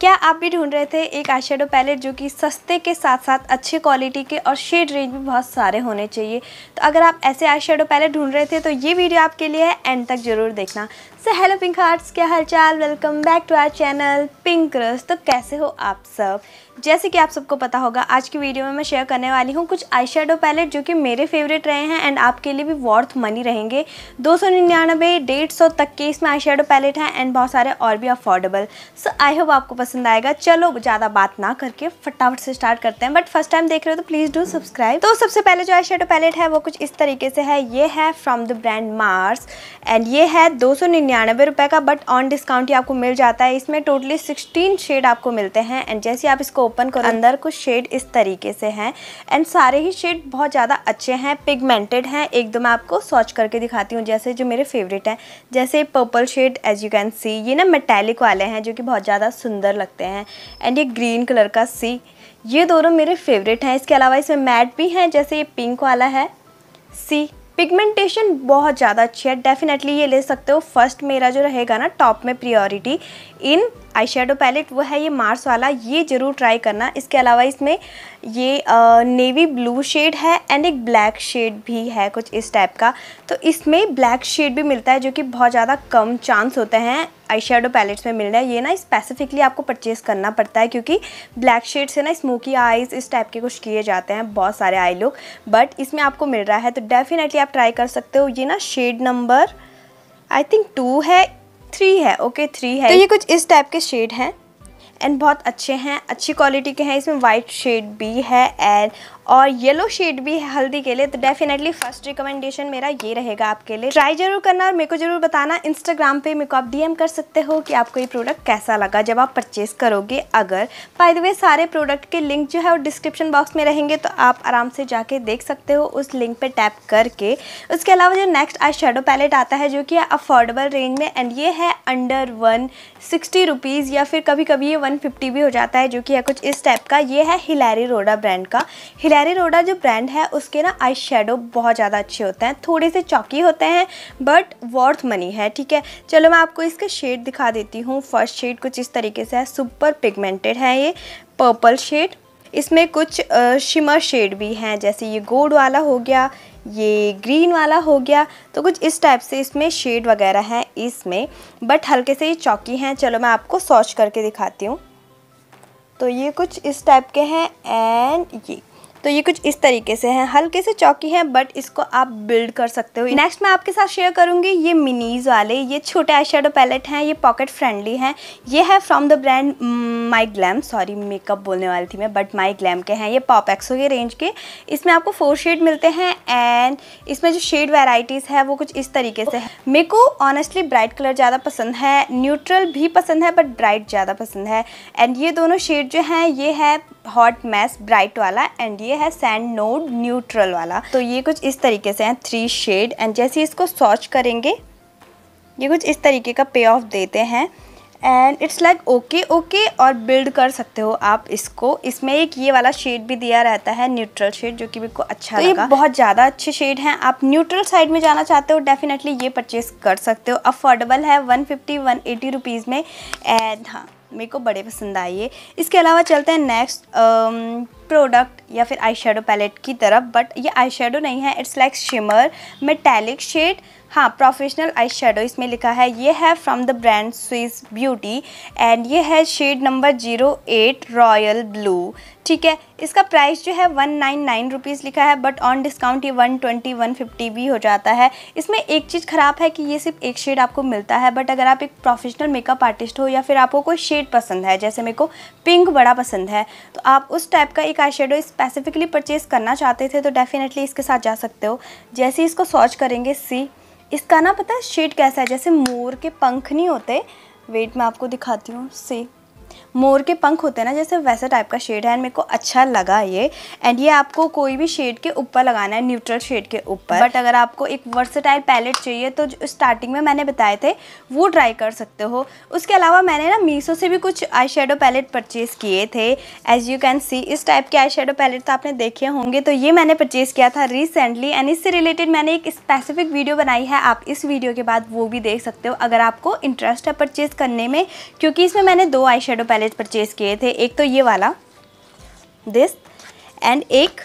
क्या आप भी ढूंढ रहे थे एक आई पैलेट जो कि सस्ते के साथ साथ अच्छे क्वालिटी के और शेड रेंज भी बहुत सारे होने चाहिए? तो अगर आप ऐसे आई पैलेट ढूंढ रहे थे तो ये वीडियो आपके लिए है एंड तक ज़रूर देखना। सो हेलो पिंक हार्ट्स क्या हालचाल? Welcome back to our channel pink rush तो कैसे हो आप सब? जैसे कि आप सबको पता होगा, आज की वीडियो में मैं शेयर करने वाली हूँ कुछ आई पैलेट जो कि मेरे फेवरेट रहे हैं एंड आपके लिए भी वर्थ मनी रहेंगे। दो सौ निन्यानबे डेढ़ सौ तक के इसमें आई पैलेट हैं एंड बहुत सारे और भी अफोर्डेबल सो आई होप आपको पसंद आएगा। चलो, ज़्यादा बात ना करके फटाफट से स्टार्ट करते हैं। बट फ़र्स्ट टाइम देख रहे हो तो प्लीज़ डू सब्सक्राइब तो सबसे पहले जो आई पैलेट है, वो कुछ इस तरीके से है। ये है from the brand Mars and ये है दो सौ का बट ऑन डिस्काउंट ही आपको मिल जाता है। इसमें टोटली सिक्सटीन शेड आपको मिलते हैं। एंड जैसे आप इसको ओपन करो, अंदर कुछ शेड इस तरीके से हैं। एंड सारे ही शेड बहुत ज़्यादा अच्छे हैं पिगमेंटेड हैं। एक दो मैं आपको सॉच करके दिखाती हूँ, जैसे जो मेरे फेवरेट हैं। जैसे purple shade as you can see ये ना मेटेलिक वाले हैं, जो कि बहुत ज़्यादा सुंदर लगते हैं। एंड ये ग्रीन कलर का सी ये दोनों मेरे फेवरेट हैं। इसके अलावा इसमें मैट भी हैं, जैसे ये पिंक वाला है। सी पिगमेंटेशन बहुत ज़्यादा अच्छी है। डेफिनेटली ये ले सकते हो। फ़र्स्ट मेरा जो रहेगा ना टॉप में priority in eye shadow palette वो है ये मार्स वाला, ये ज़रूर ट्राई करना। इसके अलावा इसमें ये नेवी ब्लू शेड है एंड एक ब्लैक शेड भी है कुछ इस टाइप का। तो इसमें ब्लैक शेड भी मिलता है जो कि बहुत ज़्यादा कम चांस होते हैं आई शेडो पैलेट्स में मिल रहा है ये ना स्पेसिफिकली आपको परचेज़ करना पड़ता है क्योंकि ब्लैक शेड से ना स्मोकी आईज़ इस टाइप के कुछ किए जाते हैं बहुत सारे आई लुक बट इसमें आपको मिल रहा है तो डेफिनेटली आप ट्राई कर सकते हो। ये ना shade number I think two है। थ्री है ओके okay, थ्री है। तो ये कुछ इस टाइप के शेड हैं। एंड बहुत अच्छे हैं अच्छी क्वालिटी के हैं। इसमें वाइट शेड भी है एंड और येलो शेड भी है हल्दी के लिए तो डेफिनेटली फ़र्स्ट रिकमेंडेशन मेरा ये रहेगा आपके लिए। ट्राई ज़रूर करना और मेरे को ज़रूर बताना इंस्टाग्राम पे मेरे को आप डीएम कर सकते हो कि आपको ये प्रोडक्ट कैसा लगा जब आप परचेस करोगे। अगर बाय द वे सारे प्रोडक्ट के लिंक जो है वो डिस्क्रिप्शन बॉक्स में रहेंगे तो आप आराम से जाके देख सकते हो उस लिंक पर टैप करके। उसके अलावा जो नेक्स्ट आई शेडो पैलेट आता है, जो कि अफोर्डेबल रेंज में एंड ये है अंडर वन सिक्सटी रुपीज़ या फिर कभी कभी ये वन फिफ्टी भी हो जाता है, जो कि है कुछ इस टाइप का। ये है हिलैरी रोडा ब्रांड का। हिलैरी कैरी रोडा जो ब्रांड है, उसके ना आई शेडो बहुत ज़्यादा अच्छे होते हैं। थोड़े से चौकी होते हैं बट वर्थ मनी है, ठीक है? चलो मैं आपको इसके शेड दिखा देती हूँ। फ़र्स्ट शेड कुछ इस तरीके से है सुपर पिगमेंटेड है ये पर्पल शेड इसमें कुछ शिमर शेड भी हैं, जैसे ये गोल्ड वाला हो गया, ये ग्रीन वाला हो गया तो कुछ इस टाइप से इसमें शेड वगैरह हैं इसमें बट हल्के से ये चौकी हैं। चलो मैं आपको सॉच करके दिखाती हूँ। तो ये कुछ इस टाइप के हैं एंड ये। तो ये कुछ इस तरीके से हैं। हल्के से चौकी हैं बट इसको आप बिल्ड कर सकते हो। नेक्स्ट मैं आपके साथ शेयर करूँगी ये मिनीज वाले। ये छोटे आई पैलेट हैं, ये पॉकेट फ्रेंडली हैं। ये है from the brand My Glam sorry makeup बोलने वाली थी मैं बट माई ग्लैम के हैं। ये पॉप एक्सो के रेंज के। इसमें आपको फोर शेड मिलते हैं एंड इसमें जो शेड वेराइटीज़ है, वो कुछ इस तरीके से है। मेरे को ऑनेस्टली ब्राइट कलर ज़्यादा पसंद है। न्यूट्रल भी पसंद है बट ब्राइट ज़्यादा पसंद है। एंड ये दोनों शेड जो हैं, ये है हॉट मैस ब्राइट वाला एंड ये है सैंड नोड न्यूट्रल वाला। तो ये कुछ इस तरीके से हैं थ्री शेड एंड जैसे इसको सॉच करेंगे ये कुछ इस तरीके का पे ऑफ़ देते हैं। And it's like okay okay और बिल्ड कर सकते हो आप इसको। इसमें एक ये वाला शेड भी दिया रहता है न्यूट्रल शेड जो कि मेरे को अच्छा तो लगा। ये बहुत ज़्यादा अच्छे शेड हैं। आप न्यूट्रल साइड में जाना चाहते हो डेफिनेटली ये परचेज कर सकते हो। अफोर्डेबल है one fifty one eighty rupees में। एंड हाँ। मेरे को बड़े पसंद आई है। इसके अलावा चलते हैं नेक्स्ट प्रोडक्ट um, या फिर आई पैलेट की तरफ़ बट ये आई नहीं है it's like shimmer metallic shade हाँ प्रोफेशनल आई शेडो इसमें लिखा है, ये है from the brand Swiss Beauty and ये है shade number zero eight royal blue ठीक है? इसका प्राइस जो है वन नाइन नाइन रुपीज़ लिखा है बट ऑन डिस्काउंट ये वन ट्वेंटी वन फिफ्टी भी हो जाता है। इसमें एक चीज़ ख़राब है कि ये सिर्फ़ एक शेड आपको मिलता है बट अगर आप एक प्रोफेशनल मेकअप आर्टिस्ट हो या फिर आपको कोई शेड पसंद है, जैसे मेरे को पिंक बड़ा पसंद है तो आप उस टाइप का एक आई शेडो स्पेसिफिकली परचेज़ करना चाहते थे तो डेफिनेटली इसके साथ जा सकते हो। जैसे इसको सॉच करेंगे सी इसका ना पता है शेड कैसा है? जैसे मोर के पंख नहीं होते। वेट मैं आपको दिखाती हूँ सी मोर के पंख होते हैं ना, जैसे वैसा टाइप का शेड है एंड मेरे को अच्छा लगा ये। एंड ये आपको कोई भी शेड के ऊपर लगाना है न्यूट्रल शेड के ऊपर। बट अगर आपको एक वर्सटाइल पैलेट चाहिए तो स्टार्टिंग में मैंने बताए थे, वो ट्राई कर सकते हो। उसके अलावा मैंने ना मीसो से भी कुछ आई शेडो पैलेट परचेज़ किए थे। एज यू कैन सी इस टाइप के आई शेडो पैलेट तो आपने देखे होंगे। तो ये मैंने परचेज़ किया था रिसेंटली एंड इससे रिलेटेड मैंने एक स्पेसिफिक वीडियो बनाई है। आप इस वीडियो के बाद वो भी देख सकते हो, अगर आपको इंटरेस्ट है परचेज़ करने में, क्योंकि इसमें मैंने दो आई शेडो पैलेट परचेज़ किए थे। एक तो ये वाला दिस एंड एक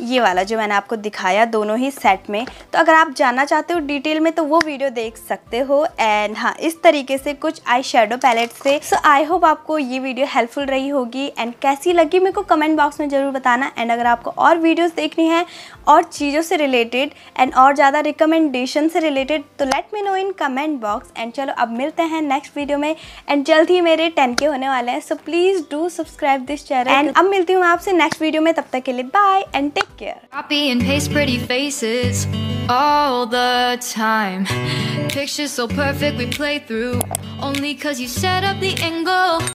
ये वाला जो मैंने आपको दिखाया दोनों ही सेट में। तो अगर आप जानना चाहते हो डिटेल में तो वो वीडियो देख सकते हो। एंड हाँ इस तरीके से कुछ आई शेडो पैलेट से। सो आई होप आपको ये वीडियो हेल्पफुल रही होगी। एंड कैसी लगी मेरे को कमेंट बॉक्स में ज़रूर बताना। एंड अगर आपको और वीडियोज़ देखनी है और चीज़ों से रिलेटेड एंड और ज़्यादा रिकमेंडेशन से रिलेटेड तो let me know in comment box and चलो अब मिलते हैं नेक्स्ट वीडियो में। एंड जल्द ही मेरे टेन के होने वाले हैं। So please do subscribe this channel and अब मिलती हूँ आपसे नेक्स्ट वीडियो में। तब तक के लिए bye and take Copy and paste pretty faces all the time. Pictures so perfect we play through only cause you set up the angle.